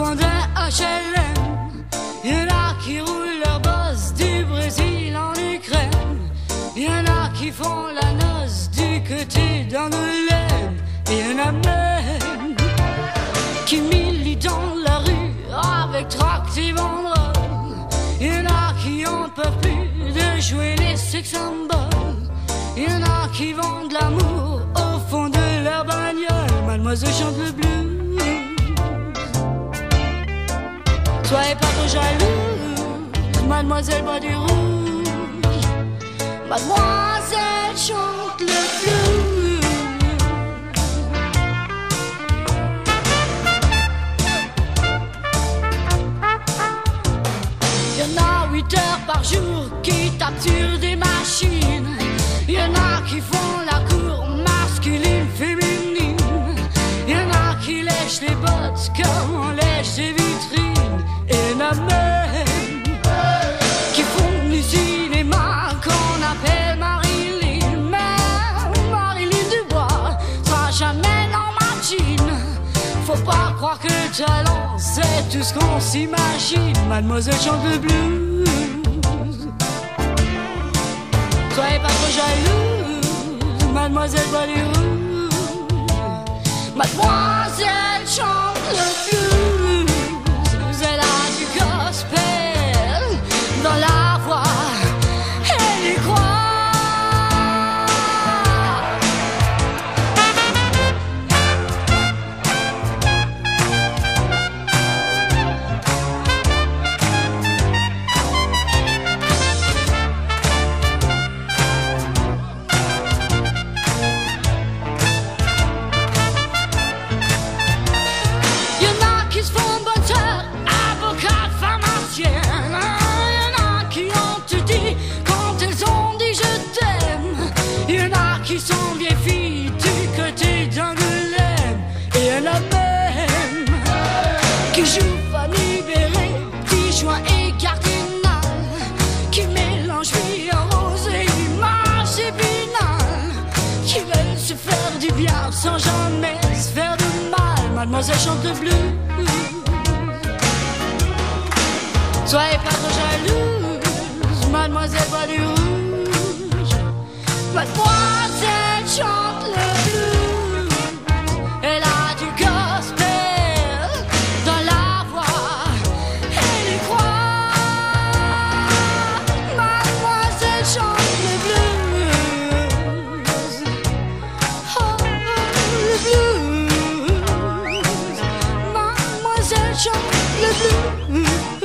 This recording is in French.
fond d'un HLM. Y'en a qui roulent leur boss du Brésil en Ukraine. Y'en a qui font la noce du côté d'Angoulême. Et y'en a même qui militent dans la rue avec tracts drogue. Y'en a qui en peuvent plus de jouer les sex symboles. Y'en a qui vendent l'amour au fond de leur bagnole. Mademoiselle chante le blues. Soyez pas trop jalouse, mademoiselle boit du rouge. Mademoiselle chante le blues. Y'en a 8 heures par jour qui tapent sur des machines. Y'en a qui font la cour masculine, féminine. Y'en a qui lèchent les bottes comme on lèche les vitrines. Talent c'est tout ce qu'on s'imagine. Mademoiselle chante le blues. Soyez pas trop jalouse, mademoiselle rouge. Mademoiselle chante le blues. Elle a du gospel dans la d'Angoulême. Et a même qui jouent Fanny Béré, Dijoin et Cardinal. Qui mélangent vie rose et image épinal. Qui veulent se faire du bien sans jamais se faire de mal. Mademoiselle chante le. Soyez pas trop jalouse, mademoiselle boit du. Mademoiselle chocolate blue. Hmm.